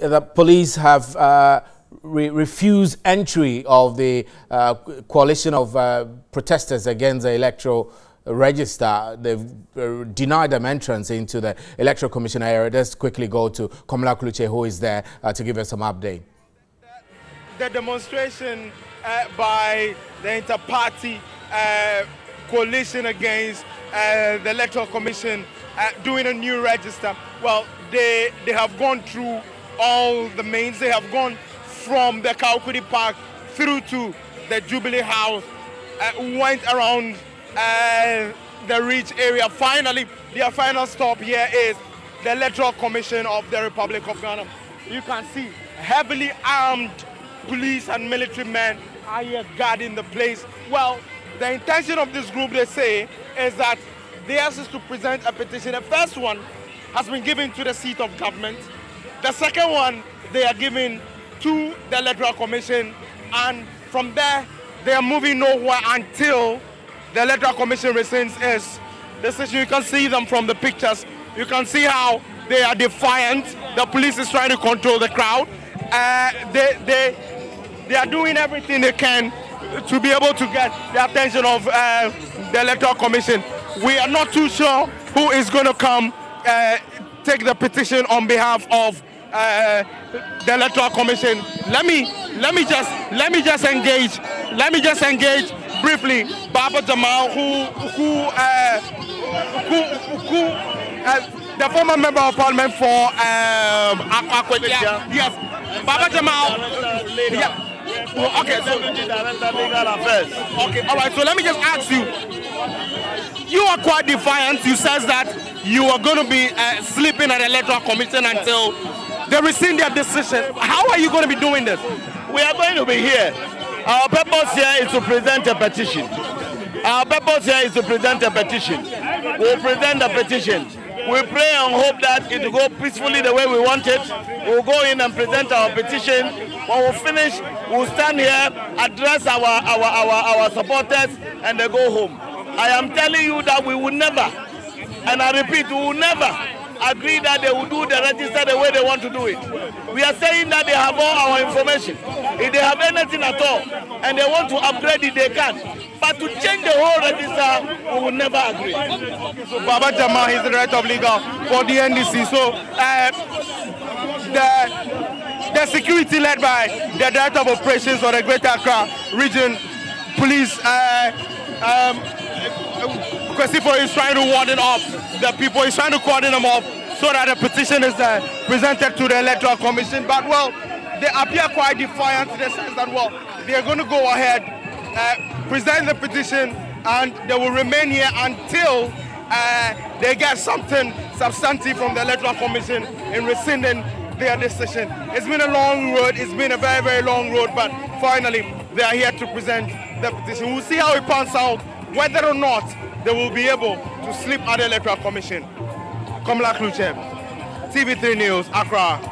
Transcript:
The police have uh, re refused entry of the uh, coalition of uh, protesters against the electoral register. They've uh, denied them entrance into the electoral commission area. Let's quickly go to Komla who is there uh, to give us some update. The demonstration uh, by the inter-party coalition against the electoral commission doing a new register. Well, they they have gone through all the mains. They have gone from the Kawukudi Park through to the Jubilee House, uh, went around uh, the Ridge area. Finally, their final stop here is the Electoral Commission of the Republic of Ghana. You can see heavily armed police and military men are here guarding the place. Well, the intention of this group, they say, is that theirs is to present a petition. The first one has been given to the seat of government. The second one, they are giving to the Electoral Commission, and from there, they are moving nowhere until the Electoral Commission rescinds its decision. You can see them from the pictures. You can see how they are defiant. The police is trying to control the crowd. Uh, they, they, they are doing everything they can to be able to get the attention of uh, the Electoral Commission. We are not too sure who is going to come uh, take the petition on behalf of uh, the electoral commission. Let me let me just let me just engage. Let me just engage briefly. Baba Jamal, who who uh, who who uh, the former member of parliament for um, Akwatia. Yes, Baba Jamal. Yeah. Well, okay, so okay, all right. So let me just ask you. You are quite defiant. You says that you are going to be uh, sleeping at the electoral commission until they rescind their decision. How are you going to be doing this? We are going to be here. Our purpose here is to present a petition. Our purpose here is to present a petition. We'll present a petition. We pray and hope that it will go peacefully the way we want it. We'll go in and present our petition. When we finish, we'll stand here, address our, our, our, our supporters, and they go home. I am telling you that we will never, and I repeat, we will never agree that they will do the register the way they want to do it. We are saying that they have all our information. If they have anything at all and they want to upgrade it, they can. But to change the whole register, we will never agree. Baba Jama is the director of legal for the NDC. So uh, the, the security led by the director of operations for the Greater Accra region police uh, um, Kwesifo is trying to warn off the people. He's trying to cordon them off so that the petition is uh, presented to the Electoral Commission. But, well, they appear quite defiant in the sense that, well, they're going to go ahead, uh, present the petition, and they will remain here until uh, they get something substantive from the Electoral Commission in rescinding their decision. It's been a long road. It's been a very, very long road, but finally they are here to present the petition. We'll see how it pans out, whether or not they will be able to sleep at the Electoral Commission. Komla Klutse, TV3 News, Accra.